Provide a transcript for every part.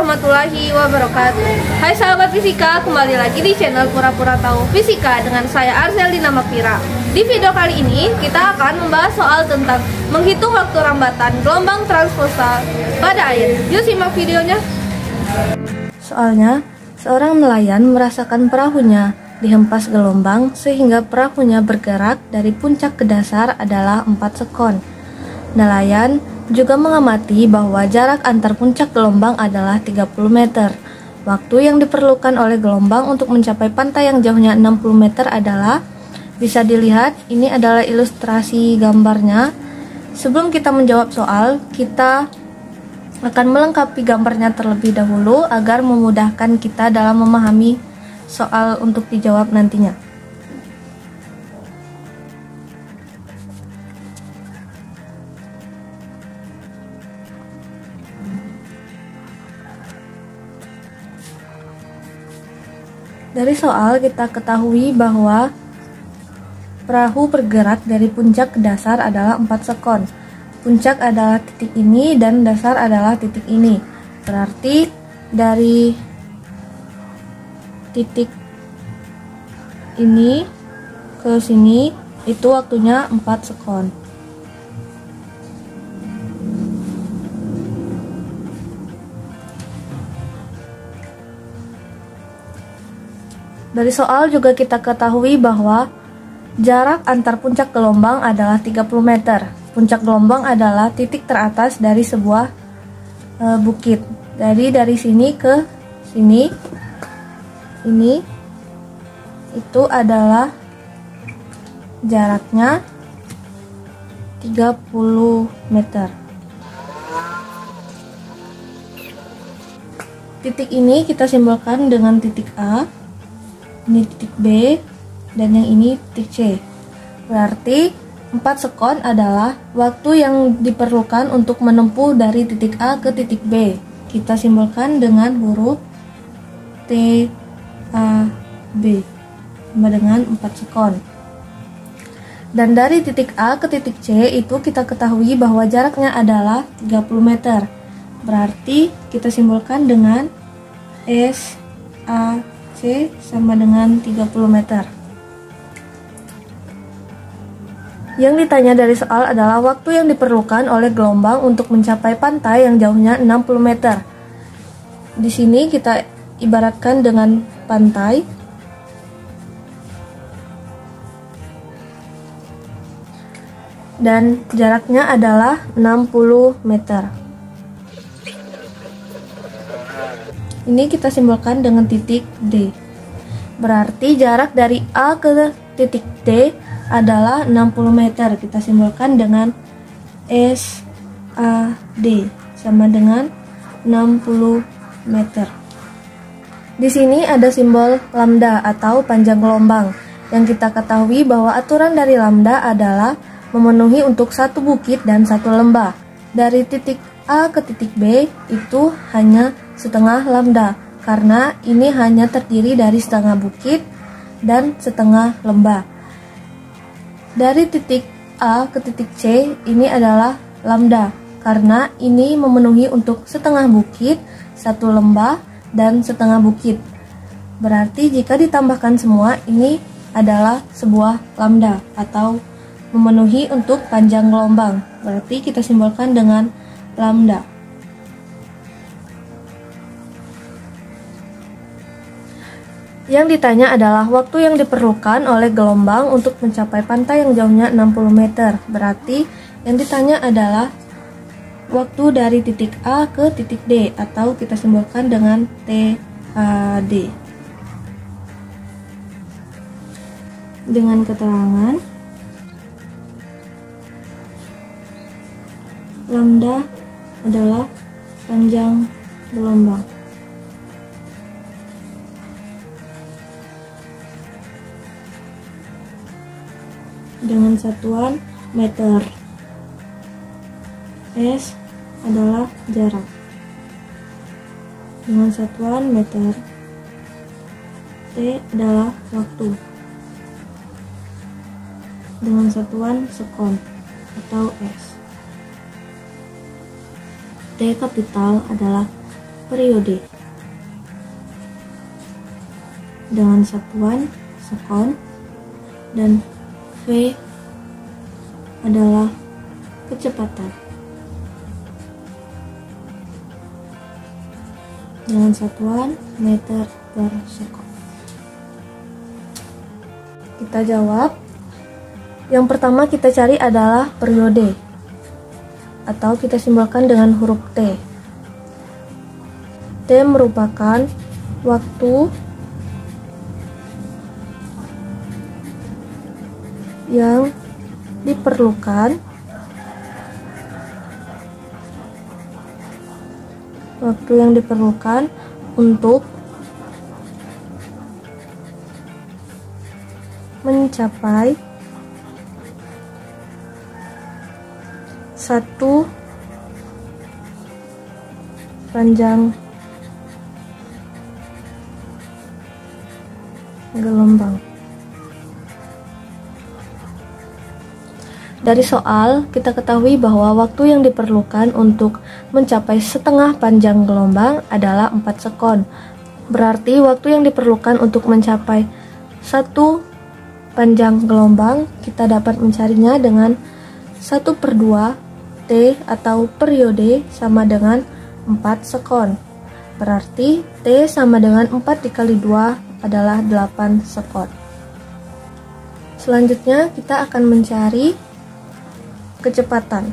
warahmatullahi wabarakatuh. Hai sahabat fisika, kembali lagi di channel Pura-Pura Tahu Fisika dengan saya Arzelina Makfira Di video kali ini, kita akan membahas soal tentang menghitung waktu rambatan gelombang transversal pada air. Yuk simak videonya. Soalnya, seorang nelayan merasakan perahunya dihempas gelombang sehingga perahunya bergerak dari puncak ke dasar adalah 4 sekon. Nelayan juga mengamati bahwa jarak antar puncak gelombang adalah 30 meter. Waktu yang diperlukan oleh gelombang untuk mencapai pantai yang jauhnya 60 meter adalah bisa dilihat ini adalah ilustrasi gambarnya. Sebelum kita menjawab soal, kita akan melengkapi gambarnya terlebih dahulu agar memudahkan kita dalam memahami soal untuk dijawab nantinya. Dari soal kita ketahui bahwa perahu bergerak dari puncak ke dasar adalah 4 sekon. Puncak adalah titik ini dan dasar adalah titik ini. Berarti dari titik ini ke sini itu waktunya 4 sekon. Dari soal juga kita ketahui bahwa jarak antar puncak gelombang adalah 30 meter. Puncak gelombang adalah titik teratas dari sebuah e, bukit. Jadi dari sini ke sini ini itu adalah jaraknya 30 meter. Titik ini kita simbolkan dengan titik A ini titik B dan yang ini titik C. Berarti 4 sekon adalah waktu yang diperlukan untuk menempuh dari titik A ke titik B. Kita simbolkan dengan huruf T A B sama dengan 4 sekon. Dan dari titik A ke titik C itu kita ketahui bahwa jaraknya adalah 30 meter. Berarti kita simbolkan dengan S A C sama dengan 30 meter. Yang ditanya dari soal adalah waktu yang diperlukan oleh gelombang untuk mencapai pantai yang jauhnya 60 meter. Di sini kita ibaratkan dengan pantai. Dan jaraknya adalah 60 meter. Ini kita simbolkan dengan titik D. Berarti jarak dari A ke titik D adalah 60 meter. Kita simbolkan dengan S A D sama dengan 60 meter. Di sini ada simbol lambda atau panjang gelombang yang kita ketahui bahwa aturan dari lambda adalah memenuhi untuk satu bukit dan satu lembah. Dari titik A ke titik B itu hanya setengah lambda karena ini hanya terdiri dari setengah bukit dan setengah lembah. Dari titik A ke titik C ini adalah lambda karena ini memenuhi untuk setengah bukit, satu lembah, dan setengah bukit. Berarti jika ditambahkan semua ini adalah sebuah lambda atau memenuhi untuk panjang gelombang. Berarti kita simbolkan dengan lambda. Yang ditanya adalah waktu yang diperlukan oleh gelombang untuk mencapai pantai yang jauhnya 60 meter. Berarti yang ditanya adalah waktu dari titik A ke titik D atau kita simbolkan dengan TAD. Dengan keterangan lambda adalah panjang gelombang. Dengan satuan meter. S adalah jarak dengan satuan meter. T adalah waktu dengan satuan sekon atau S. T kapital adalah periode dengan satuan sekon dan V adalah kecepatan dengan satuan meter per sekon. Kita jawab. Yang pertama kita cari adalah periode atau kita simbolkan dengan huruf T. T merupakan waktu yang diperlukan waktu yang diperlukan untuk mencapai satu panjang gelombang. Dari soal, kita ketahui bahwa waktu yang diperlukan untuk mencapai setengah panjang gelombang adalah 4 sekon. Berarti waktu yang diperlukan untuk mencapai satu panjang gelombang, kita dapat mencarinya dengan 1 per 2 T atau periode sama dengan 4 sekon. Berarti T sama dengan 4 dikali 2 adalah 8 sekon. Selanjutnya kita akan mencari kecepatan.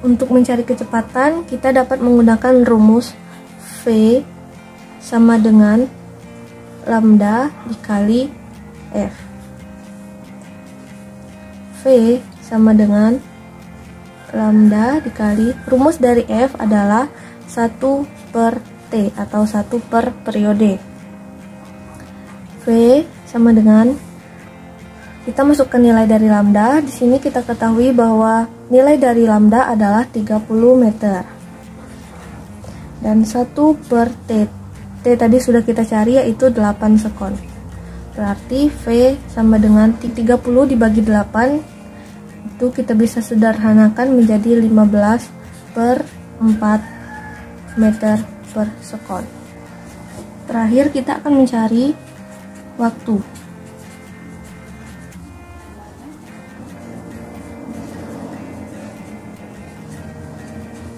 Untuk mencari kecepatan, kita dapat menggunakan rumus V sama dengan lambda dikali F. V sama dengan lambda dikali rumus dari F adalah 1 per T atau 1 per periode. V sama dengan kita masukkan nilai dari lambda. Di sini kita ketahui bahwa nilai dari lambda adalah 30 meter. Dan 1 per T T tadi sudah kita cari yaitu 8 sekon Berarti V sama dengan 30 dibagi 8 itu kita bisa sederhanakan menjadi 15 per 4 meter per sekon. Terakhir kita akan mencari waktu.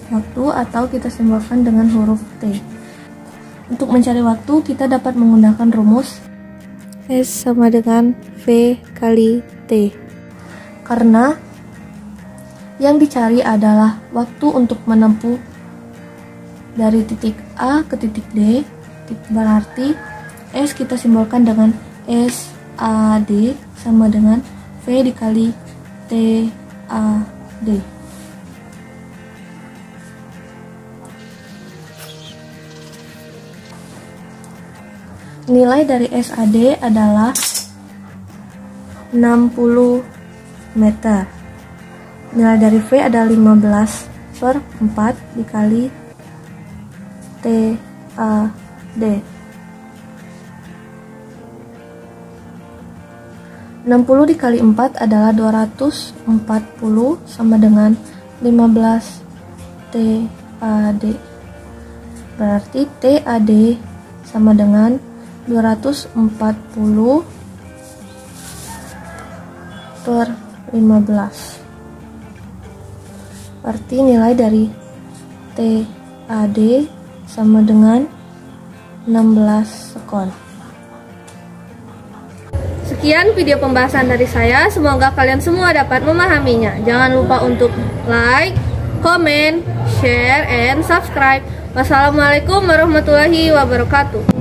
Waktu atau kita simbolkan dengan huruf T. Untuk mencari waktu, kita dapat menggunakan rumus S sama dengan V kali T. Karena yang dicari adalah waktu untuk menempuh dari titik A ke titik D, berarti S kita simbolkan dengan S A D sama dengan V dikali T A D. Nilai dari SAD adalah 60 meter. Nilai dari V adalah 15 per 4 dikali TAD. 60 dikali 4 adalah 240 sama dengan 15 TAD. Berarti TAD sama dengan 240 per 15 arti nilai dari TAD sama dengan 16 sekon Sekian video pembahasan dari saya, semoga kalian semua dapat memahaminya. Jangan lupa untuk like, comment, share, and subscribe. Wassalamualaikum warahmatullahi wabarakatuh.